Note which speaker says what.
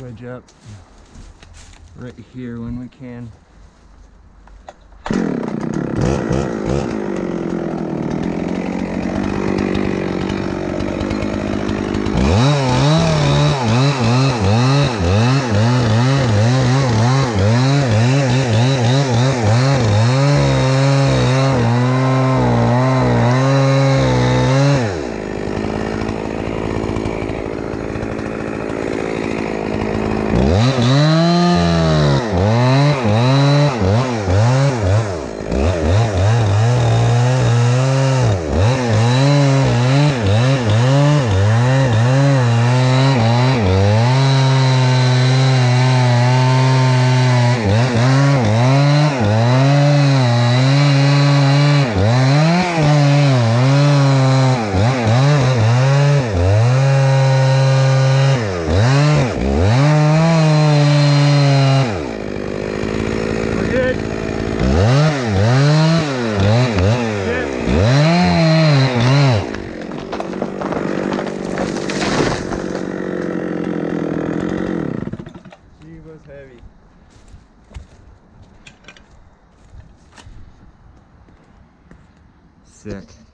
Speaker 1: wedge up right here when we can. She. Sick.